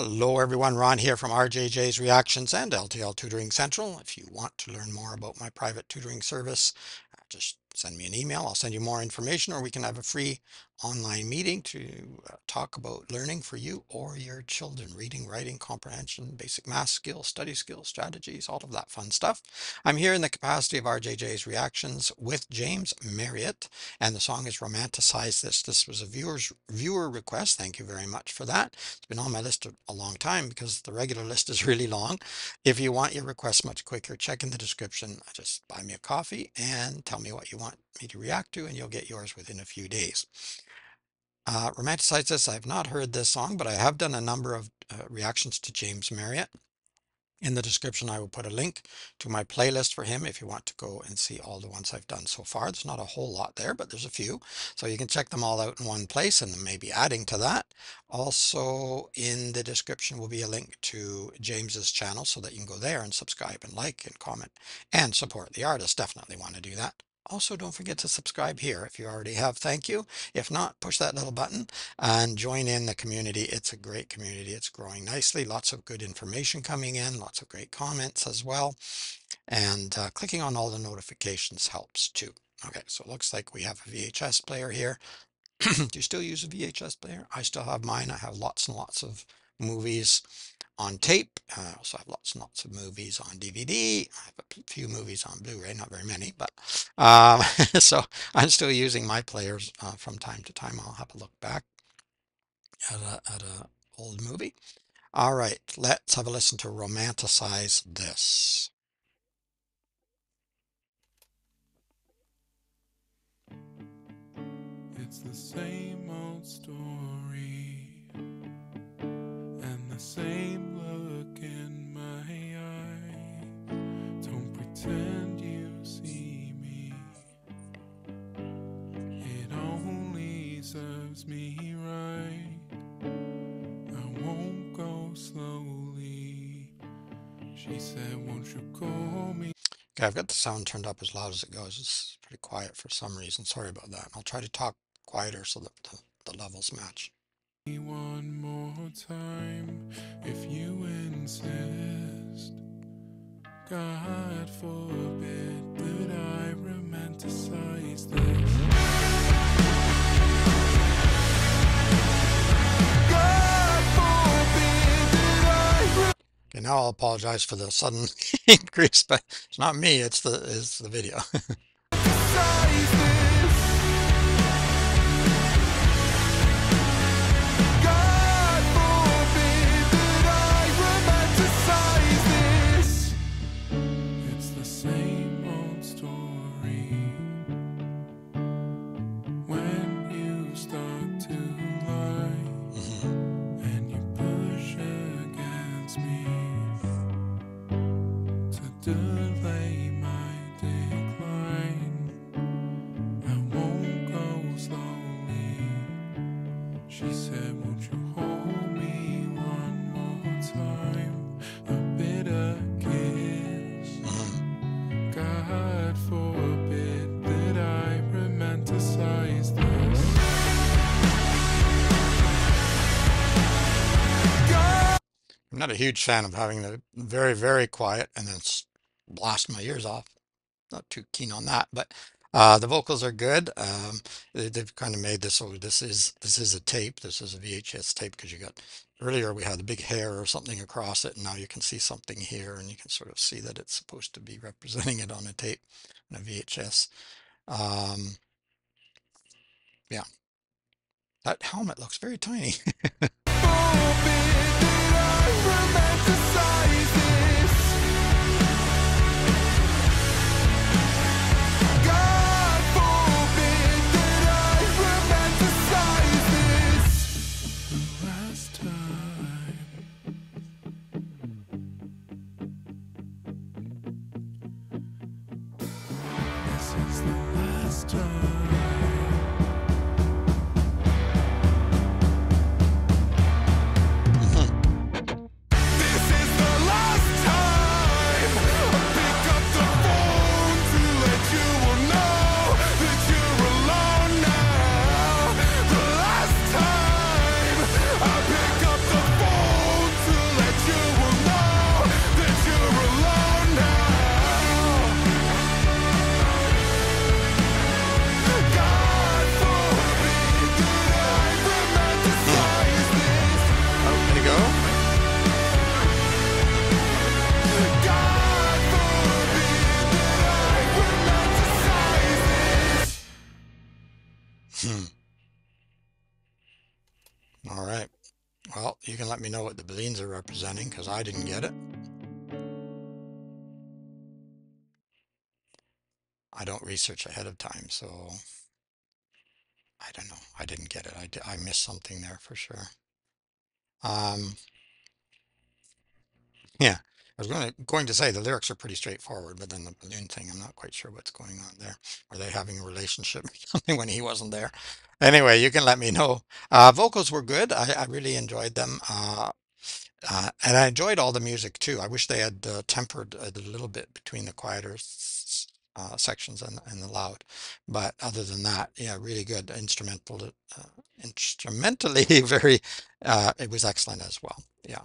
Hello everyone, Ron here from RJJ's Reactions and LTL Tutoring Central. If you want to learn more about my private tutoring service, just send me an email. I'll send you more information or we can have a free online meeting to uh, talk about learning for you or your children, reading, writing, comprehension, basic math skills, study skills, strategies, all of that fun stuff. I'm here in the capacity of RJJ's Reactions with James Marriott, and the song is Romanticize This. This was a viewer's viewer request. Thank you very much for that. It's been on my list a long time because the regular list is really long. If you want your request much quicker, check in the description. Just buy me a coffee and tell me what you want me to react to, and you'll get yours within a few days. Uh, Romanticize This, I've not heard this song, but I have done a number of uh, reactions to James Marriott. In the description, I will put a link to my playlist for him if you want to go and see all the ones I've done so far. There's not a whole lot there, but there's a few. So you can check them all out in one place and maybe adding to that. Also in the description will be a link to James's channel so that you can go there and subscribe and like and comment and support the artist. Definitely want to do that. Also, don't forget to subscribe here if you already have. Thank you. If not, push that little button and join in the community. It's a great community. It's growing nicely. Lots of good information coming in. Lots of great comments as well. And uh, clicking on all the notifications helps too. Okay, so it looks like we have a VHS player here. Do you still use a VHS player? I still have mine. I have lots and lots of movies on tape. I also have lots and lots of movies on DVD. I have a few movies on Blu-ray, not very many, but um, so I'm still using my players uh, from time to time. I'll have a look back at a, at a old movie. All right, let's have a listen to Romanticize This. It's the same old story the same look in my eye. Don't pretend you see me, it only serves me right. I won't go slowly. She said, Won't you call me? Okay, I've got the sound turned up as loud as it goes. It's pretty quiet for some reason. Sorry about that. I'll try to talk quieter so that the, the levels match. One more time, if you insist. God forbid that I romanticize this. God forbid that I Okay, now I'll apologize for the sudden increase, but it's not me, it's the it's the video. not a huge fan of having the very, very quiet and then blast my ears off. Not too keen on that, but uh, the vocals are good. Um, they, they've kind of made this so this is this is a tape. This is a VHS tape because you got earlier we had a big hair or something across it, and now you can see something here, and you can sort of see that it's supposed to be representing it on a tape, on a VHS. Um, yeah, that helmet looks very tiny. last time. Can let me know what the balloons are representing because I didn't get it. I don't research ahead of time, so I don't know. I didn't get it. I, I missed something there for sure. Um, yeah, I was going to, going to say the lyrics are pretty straightforward, but then the balloon thing, I'm not quite sure what's going on there. Are they having a relationship or something when he wasn't there? Anyway, you can let me know. Uh, vocals were good. I, I really enjoyed them. Uh, uh, and I enjoyed all the music too. I wish they had uh, tempered a little bit between the quieter uh, sections and, and the loud. But other than that, yeah, really good instrumental. Uh, instrumentally, very. Uh, it was excellent as well. Yeah,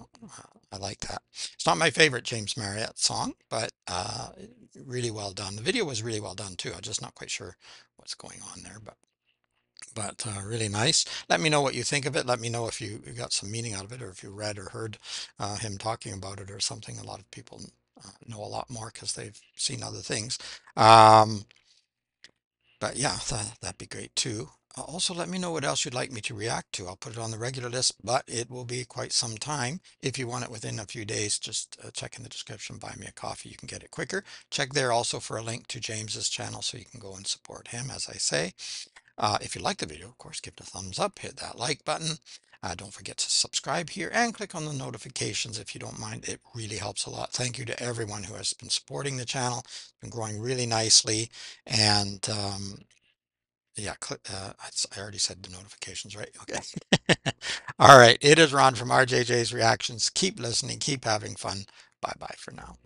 I like that. It's not my favorite James Marriott song, but uh, really well done. The video was really well done too. I'm just not quite sure what's going on there, but but uh, really nice. Let me know what you think of it. Let me know if you, you got some meaning out of it or if you read or heard uh, him talking about it or something. A lot of people know a lot more because they've seen other things. Um, but yeah, that, that'd be great too. Uh, also, let me know what else you'd like me to react to. I'll put it on the regular list, but it will be quite some time. If you want it within a few days, just uh, check in the description, buy me a coffee. You can get it quicker. Check there also for a link to James's channel so you can go and support him, as I say. Uh, if you like the video, of course, give it a thumbs up, hit that like button. Uh, don't forget to subscribe here and click on the notifications if you don't mind. It really helps a lot. Thank you to everyone who has been supporting the channel. It's been growing really nicely. And um, yeah, uh, I already said the notifications, right? Okay. All right. It is Ron from RJJ's Reactions. Keep listening, keep having fun. Bye bye for now.